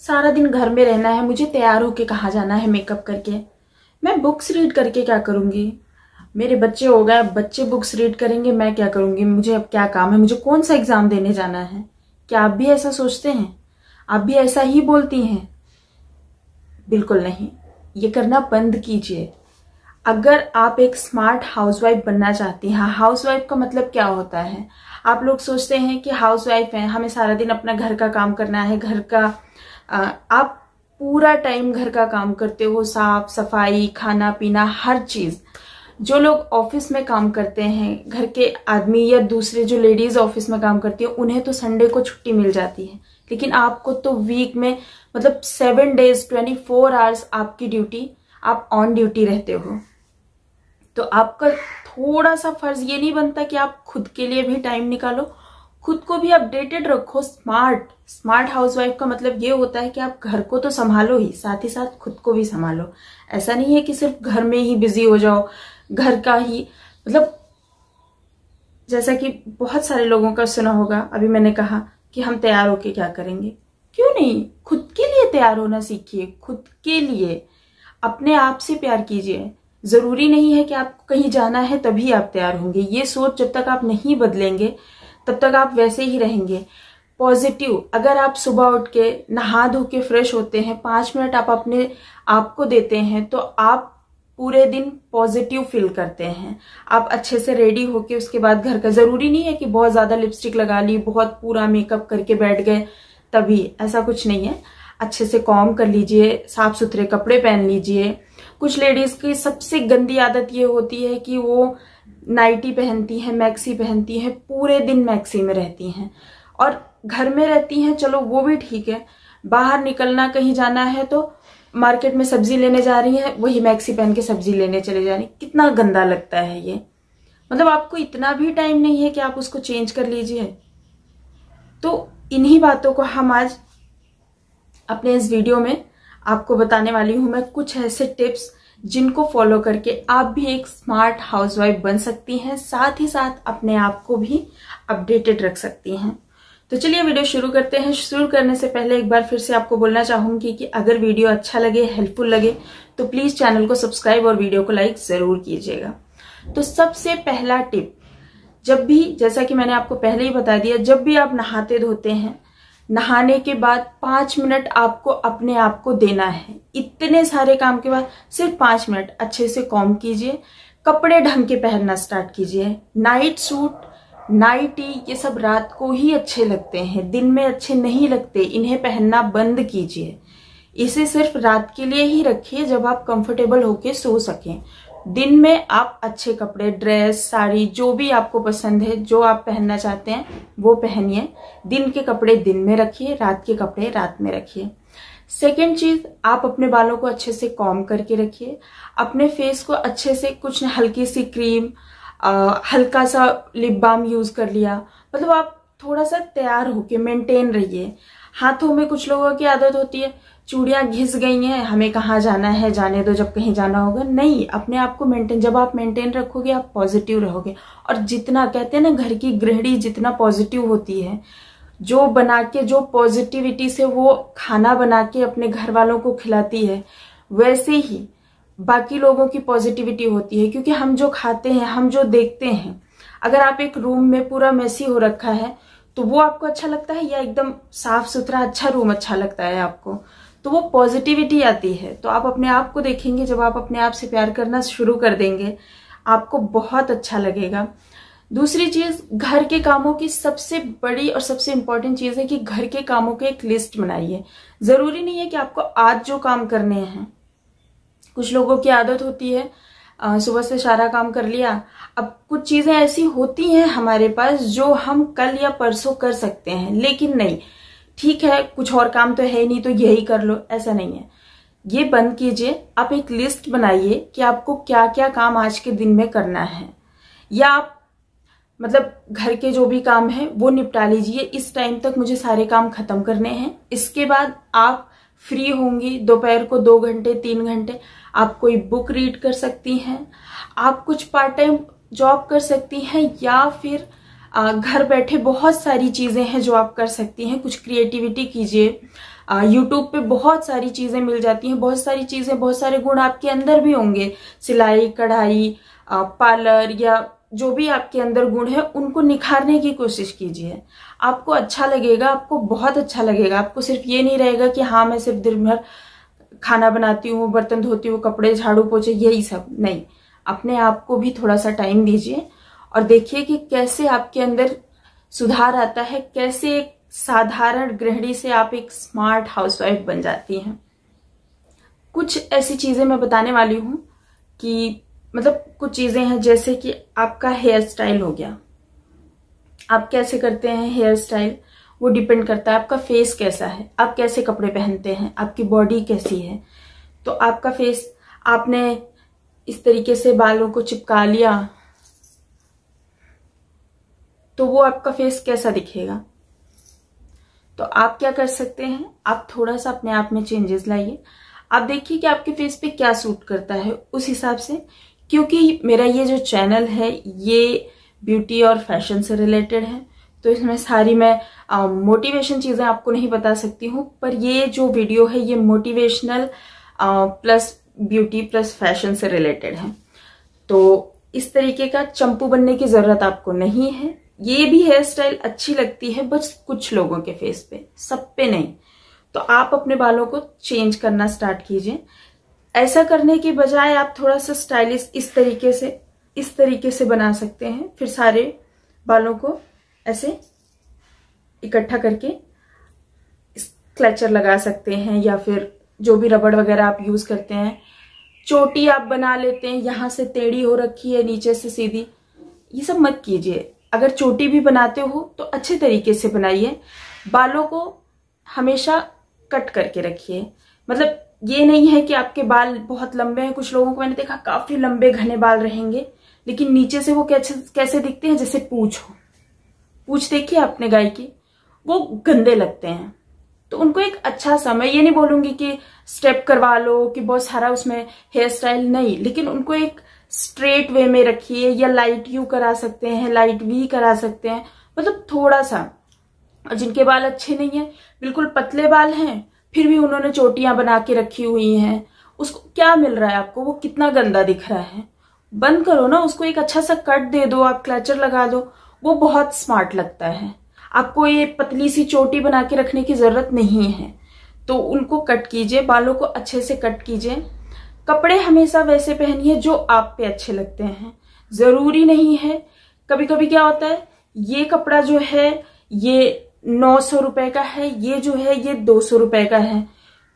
सारा दिन घर में रहना है, मुझे तैयार होके कहाँ जाना है मेकअप करके? मैं बुक्स रीड करके क्या करूँगी? मेरे बच्चे हो गए बच्चे बुक्स रीड करेंगे, मैं क्या करूँगी? मुझे अब क्या काम है? मुझे कौन सा एग्ज़ाम देने जाना है? क्या आप भी ऐसा सोचते हैं? आप भी ऐसा ही बोलती हैं? बिल्कुल नहीं। ये करना बंद कीजिए। अगर आप एक स्मार्ट हाउसवाइफ बनना चाहती हैं हाउसवाइफ का मतलब क्या होता है? आप लोग सोचते हैं कि हाउसवाइफ है, हमें सारा दिन अपना घर का काम करना है, घर का आप पूरा टाइम घर का काम करते हो, साफ़ सफ़ाई, खाना पीना, हर चीज़। जो लोग ऑफ़िस में काम करते हैं, घर के आदमी या दूसरे जो लेडीज़ ऑफ़िस में काम करती है, उन्हें तो संडे को छुट्टी मिल जाती है। लेकिन आपको तो वीक में मतलब seven days twenty four hours आपकी ड्यूटी आप ऑन ड्यूटी रहते हो। तो आपका थोड़ा सा फ़र्ज़ ये नहीं बनता कि आप खुद के लिए भी टाइम निकालो खुद को भी अपडेटेड रखो स्मार्ट स्मार्ट हाउसवाइफ का मतलब ये होता है कि आप घर को तो संभालो ही, साथ ही साथ खुद को भी संभालो। ऐसा नहीं है कि सिर्फ़ घर में ही बिज़ी हो जाओ, घर का ही मतलब जैसा कि बहुत सारे लोगों का सुना होगा, अभी मैंने कहा कि हम तैयार होके क्या करेंगे? क्यों नहीं? खुद के लिए तैयार होना सीखिए, खुद के लिए। अपने आप से प्यार कीजिए। ज़रूरी नहीं है कि आपको कहीं जाना है तभी आप तैयार होंगे। ये सोच जब तक आप नहीं बदलेंगे तब तक आप वैसे ही रहेंगे। पॉजिटिव, अगर आप सुबह उठ के, नहा धो के फ्रेश होते हैं, पाँच मिनट आप अपने आप को देते हैं तो आप पूरे दिन पॉजिटिव फील करते हैं। आप अच्छे से रेडी होके उसके बाद घर का, ज़रूरी नहीं है कि बहुत ज़्यादा लिपस्टिक लगा ली, बहुत पूरा मेकअप करके बैठ गए, तभी, ऐसा कुछ नहीं है। अच्छे से कॉम कर लीजिए साफ़ सुथरे कपड़े पहन लीजिए। कुछ लेडीज़ की सबसे गंदी आदत ये होती है कि वो नाइटी पहनती हैं, मैक्सी पहनती हैं, पूरे दिन मैक्सी में रहती हैं। और घर में रहती हैं, चलो वो भी ठीक है। बाहर निकलना, कहीं जाना है तो मार्केट में सब्ज़ी लेने जा रही है, वही मैक्सी पहन के सब्ज़ी लेने चले जा रही कितना गंदा लगता है ये। मतलब आपको इतना भी टाइम नहीं है कि आप उसको चेंज कर लीजिए। तो इन्हीं बातों को हम आज अपने इस वीडियो में आपको बताने वाली हूँ। मैं कुछ ऐसे टिप्स जिनको फॉलो करके आप भी एक स्मार्ट हाउसवाइफ बन सकती हैं, साथ ही साथ अपने आप को भी अपडेटेड रख सकती हैं। तो चलिए वीडियो शुरू करते हैं। शुरू करने से पहले एक बार फिर से आपको बोलना चाहूँगी कि अगर वीडियो अच्छा लगे हेल्पफुल लगे तो प्लीज़ चैनल को सब्सक्राइब और वीडियो को लाइक ज़रूर कीजिएगा। तो सबसे पहला टिप जब भी, जैसा कि मैंने आपको पहले ही बता दिया, जब भी आप नहाते धोते हैं नहाने के बाद पाँच मिनट आपको अपने आप को देना है। इतने सारे काम के बाद सिर्फ़ पाँच मिनट अच्छे से कॉम कीजिए, कपड़े ढंग के पहनना स्टार्ट कीजिए। नाइट सूट, नाइटी ये सब रात को ही अच्छे लगते हैं, दिन में अच्छे नहीं लगते, इन्हें पहनना बंद कीजिए। इसे सिर्फ़ रात के लिए ही रखिए जब आप कंफर्टेबल होके सो सकें। दिन में आप अच्छे कपड़े ड्रेस साड़ी जो भी आपको पसंद है जो आप पहनना चाहते हैं वो पहनिए। दिन के कपड़े दिन में रखिए रात के कपड़े रात में रखिए। सेकेंड चीज़ आप अपने बालों को अच्छे से कॉम करके रखिए। अपने फेस को अच्छे से कुछ हल्की सी क्रीम आ, हल्का सा लिप बाम यूज़ कर लिया। मतलब आप थोड़ा सा तैयार होके मेंटेन रहिए। हाथों में कुछ लोगों की आदत होती है चूड़ियाँ घिस गई हैं, हमें कहाँ जाना है, जाने दो जब कहीं जाना होगा। नहीं, अपने आप को मेंटेन जब आप मेंटेन रखोगे, आप पॉजिटिव रहोगे। और जितना, कहते हैं ना, घर की गृहिणी जितना पॉजिटिव होती है, जो बना के जो पॉजिटिविटी से वो खाना बना के अपने घर वालों को खिलाती है, वैसे ही बाकी लोगों की पॉजिटिविटी होती है। क्योंकि हम जो खाते हैं, हम जो देखते हैं, अगर आप एक रूम में पूरा मेसी हो रखा है तो वो आपको अच्छा लगता है या एकदम साफ़ सुथरा अच्छा रूम अच्छा लगता है आपको? तो वो पॉजिटिविटी आती है। तो आप अपने आप को देखेंगे, जब आप अपने आप से प्यार करना शुरू कर देंगे, आपको बहुत अच्छा लगेगा। दूसरी चीज़, घर के कामों की सबसे बड़ी और सबसे इंपॉर्टेंट चीज़ है कि घर के कामों की एक लिस्ट बनाइए। ज़रूरी नहीं है कि आपको आज जो काम करने हैं। कुछ लोगों की आदत होती है सुबह से सारा काम कर लिया। अब कुछ चीज़ें ऐसी होती हैं हमारे पास जो हम कल या परसों कर सकते हैं, लेकिन नहीं। ठीक है, कुछ और काम तो है नहीं तो यही कर लो, ऐसा नहीं है। ये बंद कीजिए, आप एक लिस्ट बनाइए कि आपको क्या क्या काम आज के दिन में करना है। या आप मतलब घर के जो भी काम है, वो निपटा लीजिए। इस टाइम तक मुझे सारे काम खत्म करने हैं। इसके बाद आप फ्री होंगी, दोपहर को दो घंटे, तीन घंटे, आप कोई बुक रीड कर सकती हैं। आप कुछ पार्ट टाइम जॉब कर सकती हैं, या फिर घर बैठे बहुत सारी चीज़ें हैं जो आप कर सकती हैं। कुछ क्रिएटिविटी कीजिए। यूट्यूब पे बहुत सारी चीज़ें मिल जाती हैं। बहुत सारी चीज़ें, बहुत सारे गुण आपके अंदर भी होंगे। सिलाई, कढ़ाई पार्लर या जो भी आपके अंदर गुण है, उनको निखारने की कोशिश कीजिए। आपको अच्छा लगेगा, आपको बहुत अच्छा लगेगा। आपको सिर्फ़ ये नहीं रहेगा कि हाँ मैं सिर्फ़ दिन भर खाना बनाती हूँ, बर्तन धोती हूँ, कपड़े झाड़ू पोछे यही सब। नहीं। अपने आप को भी थोड़ा सा टाइम दीजिए। और देखिए कि कैसे आपके अंदर सुधार आता है, कैसे एक साधारण गृहिणी से आप एक स्मार्ट हाउसवाइफ बन जाती हैं। कुछ ऐसी चीज़ें मैं बताने वाली हूँ कि मतलब कुछ चीज़ें हैं, जैसे कि आपका हेयर स्टाइल हो गया। आप कैसे करते हैं हेयर स्टाइल वो डिपेंड करता है आपका फेस कैसा है। आप कैसे कपड़े पहनते हैं? आपकी बॉडी कैसी है? तो आपका फेस आपने इस तरीके से बालों को चिपका लिया तो वो आपका फेस कैसा दिखेगा? तो आप क्या कर सकते हैं? आप थोड़ा सा अपने आप में चेंजेस लाइए। आप देखिए कि आपके फेस पे क्या सूट करता है उस हिसाब से। क्योंकि मेरा ये जो चैनल है, ये ब्यूटी और फ़ैशन से रिलेटेड है। तो इसमें सारी मैं मोटिवेशन चीज़ें आपको नहीं बता सकती हूँ, पर ये जो वीडियो है, ये motivational plus beauty plus fashion से रिलेटेड है। तो इस तरीके का चंपू बनने की ज़रूरत आपको नहीं है। ये भी हेयर स्टाइल अच्छी लगती है बस कुछ लोगों के फेस पे, सब पे नहीं। तो आप अपने बालों को चेंज करना स्टार्ट कीजिए। ऐसा करने के बजाय आप थोड़ा सा स्टाइलिश इस तरीके से, इस तरीके से बना सकते हैं। फिर सारे बालों को ऐसे इकट्ठा करके क्लचर लगा सकते हैं या फिर जो भी रबड़ वगैरह आप यूज़ करते हैं, चोटी आप बना लेते हैं, यहाँ से टेढ़ी हो रखी है, नीचे से सीधी, ये सब मत कीजिए। अगर चोटी भी बनाते हो तो अच्छे तरीके से बनाइए। बालों को हमेशा कट करके रखिए। मतलब ये नहीं है कि आपके बाल बहुत लंबे हैं। कुछ लोगों को मैंने देखा काफ़ी लंबे घने बाल रहेंगे, लेकिन नीचे से वो कैसे कैसे दिखते हैं? जैसे पूछ हो। पूछ देखिए अपने गाय की। वो गंदे लगते हैं। तो उनको एक अच्छा समय ये नहीं बोलूँगी कि स्टेप करवा लो, कि बहुत सारा उसमें हेयर स्टाइल नहीं, लेकिन उनको एक स्ट्रेट वे में रखिए या लाइट यू करा सकते हैं लाइट वी करा सकते हैं। मतलब थोड़ा सा। और जिनके बाल अच्छे नहीं है, बिल्कुल पतले बाल हैं, फिर भी उन्होंने चोटियाँ बना के रखी हुई हैं। उसको क्या मिल रहा है आपको? वो कितना गंदा दिख रहा है। बंद करो ना, उसको एक अच्छा सा कट दे दो, आप क्लचर लगा दो। वो बहुत स्मार्ट लगता है। आपको ये पतली सी चोटी बना के रखने की ज़रूरत नहीं है। तो उनको कट कीजिए, बालों को अच्छे से कट कीजिए। कपड़े हमेशा वैसे पहनिए जो आप पे अच्छे लगते हैं। ज़रूरी नहीं है। कभी कभी क्या होता है ये कपड़ा जो है ये नौ सौ रुपए का है ये जो है ये दो सौ रुपए का है।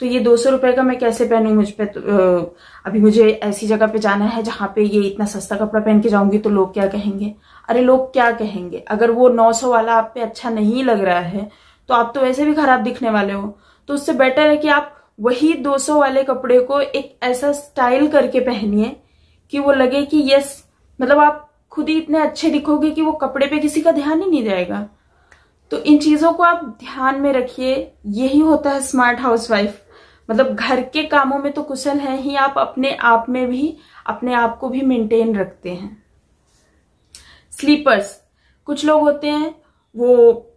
तो ये दो सौ रुपए का मैं कैसे पहनू मुझ पे? तो, अभी मुझे ऐसी जगह पे जाना है जहाँ पे ये इतना सस्ता कपड़ा पहन के जाऊँगी तो लोग क्या कहेंगे? अरे लोग क्या कहेंगे? अगर वो नौ सौ वाला आप पे अच्छा नहीं लग रहा है तो आप तो वैसे भी खराब दिखने वाले हो। तो उससे बेटर है कि आप वही 200 वाले कपड़े को एक ऐसा स्टाइल करके पहनिए कि वो लगे कि यस मतलब आप खुद ही इतने अच्छे दिखोगे कि वो कपड़े पे किसी का ध्यान ही नहीं जाएगा। तो इन चीज़ों को आप ध्यान में रखिए। यही होता है स्मार्ट हाउस वाइफ मतलब घर के कामों में तो कुशल है ही, आप अपने आप में भी, अपने आप को भी मेंटेन रखते हैं। स्लीपर्स कुछ लोग होते हैं, वो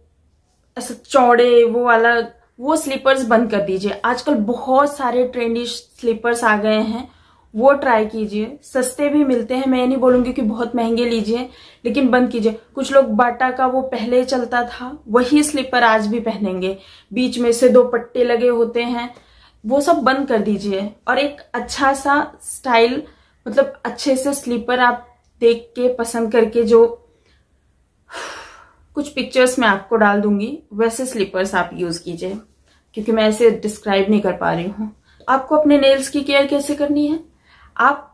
ऐसा चौड़े, वो वाला वो स्लीपर्स बंद कर दीजिए। आजकल बहुत सारे ट्रेंडी स्लीपर्स आ गए हैं। वो ट्राई कीजिए। सस्ते भी मिलते हैं, मैं नहीं बोलूँगी कि बहुत महँगे लीजिए, लेकिन बंद कीजिए। कुछ लोग बाटा का वो पहले चलता था, वही स्लीपर आज भी पहनेंगे। बीच में से दो पट्टे लगे होते हैं। वो सब बंद कर दीजिए। और एक अच्छा सा स्टाइल मतलब अच्छे से स्लीपर आप देख के, पसंद करके जो कुछ पिक्चर्स मैं आपको डाल दूँगी, वैसे स्लीपर्स आप यूज़ कीजिए। क्योंकि मैं ऐसे डिस्क्राइब नहीं कर पा रही हूँ। आपको अपने नेल्स की केयर कैसे करनी है? आप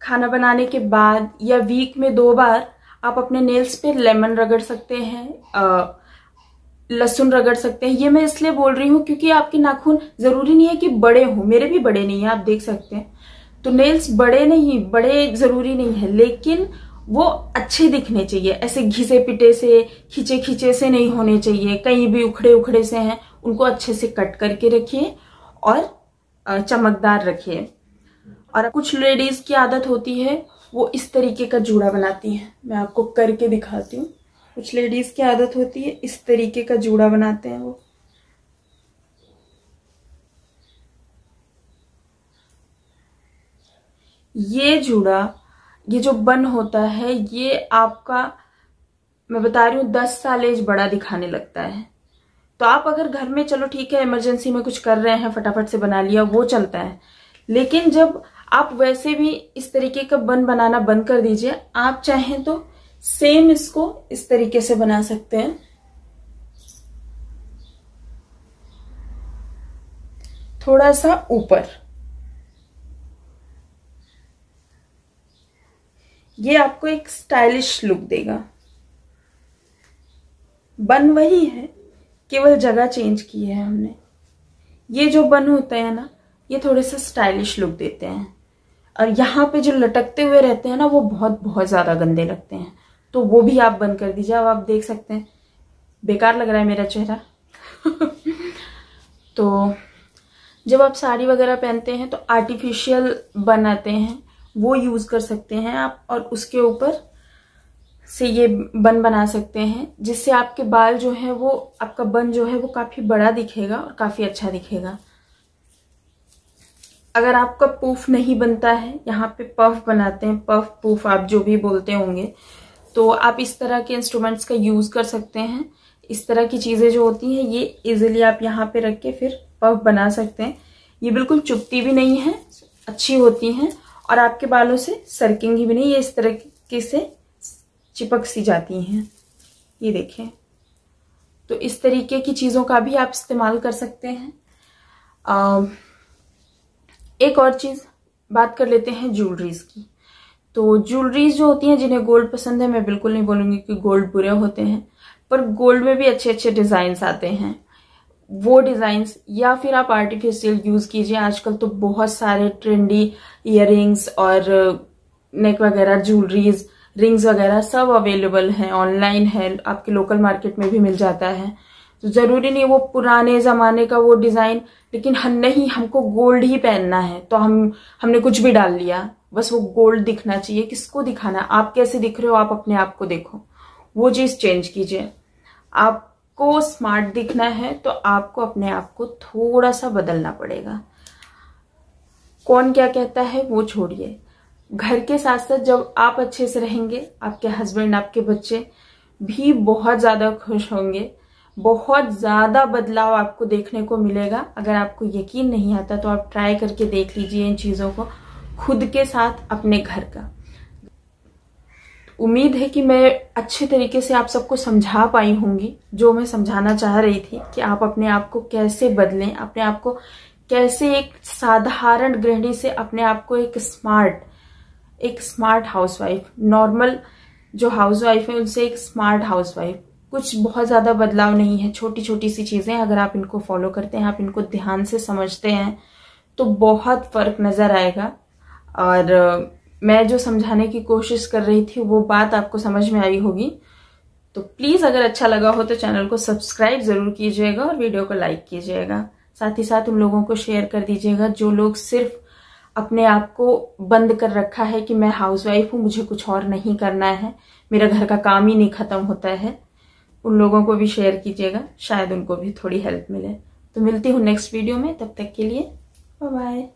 खाना बनाने के बाद या वीक में दो बार आप अपने नेल्स पे लेमन रगड़ सकते हैं लहसुन रगड़ सकते हैं। ये मैं इसलिए बोल रही हूँ क्योंकि आपके नाखून ज़रूरी नहीं है कि बड़े हों। मेरे भी बड़े नहीं है, आप देख सकते हैं। तो नेल्स बड़े नहीं, बड़े ज़रूरी नहीं है, लेकिन वो अच्छे दिखने चाहिए। ऐसे घिसे पिटे से, खींचे खींचे से नहीं होने चाहिए। कहीं भी उखड़े उखड़े से हैं, उनको अच्छे से कट करके रखिए और चमकदार रखिए। और कुछ लेडीज़ की आदत होती है, वो इस तरीके का जूड़ा बनाती हैं। मैं आपको करके दिखाती हूँ। कुछ लेडीज़ की आदत होती है, इस तरीके का जूड़ा बनाते हैं वो। ये जूड़ा ये जो बन होता है, ये आपका, मैं बता रही हूँ, दस साल एज बड़ा दिखाने लगता है। तो आप अगर घर में, चलो ठीक है, इमरजेंसी में कुछ कर रहे हैं, फटाफट से बना लिया, वो चलता है। लेकिन जब आप वैसे भी इस तरीके का बन बनाना बंद कर दीजिए, आप चाहें तो सेम इसको इस तरीके से बना सकते हैं। थोड़ा सा ऊपर। ये आपको एक स्टाइलिश लुक देगा। बन वही है, केवल जगह चेंज की है हमने। ये जो बन होते हैं ना, ये थोड़े से स्टाइलिश लुक देते हैं। और यहाँ पे जो लटकते हुए रहते हैं ना, वो बहुत बहुत ज़्यादा गंदे लगते हैं। तो वो भी आप बंद कर दीजिए, अब आप देख सकते हैं। बेकार लग रहा है मेरा चेहरा। तो जब आप साड़ी वगैरह पहनते हैं तो आर्टिफिशियल बनाते हैं। वो यूज़ कर सकते हैं आप और उसके ऊपर से ये बन बना सकते हैं, जिससे आपके बाल जो है वो, आपका बन जो है वो काफ़ी बड़ा दिखेगा और काफ़ी अच्छा दिखेगा। अगर आपका पूफ नहीं बनता है, यहाँ पे पफ बनाते हैं पफ पूफ आप जो भी बोलते होंगे तो आप इस तरह के इंस्ट्रूमेंट्स का यूज़ कर सकते हैं। इस तरह की चीज़ें जो होती हैं, ये इजिली आप यहाँ पे रख के फिर पफ बना सकते हैं। ये बिल्कुल चुपती भी नहीं है, अच्छी होती हैं और आपके बालों से सरकेंगी भी नहीं ये इस तरह से चिपक सी जाती हैं। ये देखें। तो इस तरीके की चीज़ों का भी आप इस्तेमाल कर सकते हैं। आ, एक और चीज़ बात कर लेते हैं ज्वेलरीज की। तो ज्वेलरीज जो होती हैं जिन्हें गोल्ड पसंद है मैं बिल्कुल नहीं बोलूँगी कि गोल्ड बुरे होते हैं पर गोल्ड में भी अच्छे अच्छे डिज़ाइन आते हैं। वो डिज़ाइन या फिर आप आर्टिफिशियल यूज़ कीजिए। आजकल तो बहुत सारे ट्रेंडी इयर और नेक वगैरह ज्वेलरीज रिंग्स वगैरह सब अवेलेबल हैं ऑनलाइन है, आपके लोकल मार्केट में भी मिल जाता है। तो ज़रूरी नहीं वो पुराने जमाने का वो डिज़ाइन लेकिन हम नहीं, हमको गोल्ड ही पहनना है तो हम, हमने कुछ भी डाल लिया, बस वो गोल्ड दिखना चाहिए, किसको दिखाना आप कैसे दिख रहे हो? आप अपने आप को देखो। वो चीज़ चेंज कीजिए। आपको स्मार्ट दिखना है तो आपको अपने आप को थोड़ा सा बदलना पड़ेगा। कौन क्या कहता है, वो छोड़िए। घर के साथ साथ जब आप अच्छे से रहेंगे, आपके हस्बैंड आपके बच्चे भी बहुत ज़्यादा खुश होंगे, बहुत ज़्यादा बदलाव आपको देखने को मिलेगा। अगर आपको यकीन नहीं आता तो आप ट्राई करके देख लीजिए इन चीज़ों को, खुद के साथ, अपने घर का। उम्मीद है कि मैं अच्छे तरीके से आप सबको समझा पाई होंगी, जो मैं समझाना चाह रही थी कि आप अपने आप को कैसे बदलें, अपने आप को कैसे एक साधारण गृहिणी से अपने आप को एक स्मार्ट एक स्मार्ट हाउसवाइफ नॉर्मल जो हाउसवाइफ है, उनसे एक स्मार्ट हाउसवाइफ कुछ बहुत ज़्यादा बदलाव नहीं है छोटी छोटी सी चीज़ें अगर आप इनको फॉलो करते हैं, आप इनको ध्यान से समझते हैं तो बहुत फ़र्क नज़र आएगा। और मैं जो समझाने की कोशिश कर रही थी, वो बात आपको समझ में आई होगी। तो प्लीज़ अगर अच्छा लगा हो तो चैनल को सब्सक्राइब ज़रूर कीजिएगा और वीडियो को लाइक कीजिएगा। साथ ही साथ उन लोगों को शेयर कर दीजिएगा जो लोग सिर्फ़ अपने आप को बंद कर रखा है कि मैं हाउसवाइफ हूँ, मुझे कुछ और नहीं करना है, मेरा घर का काम ही नहीं खत्म होता है। उन लोगों को भी शेयर कीजिएगा, शायद उनको भी थोड़ी हेल्प मिले। तो मिलती हूँ नेक्स्ट वीडियो में, तब तक के लिए बाय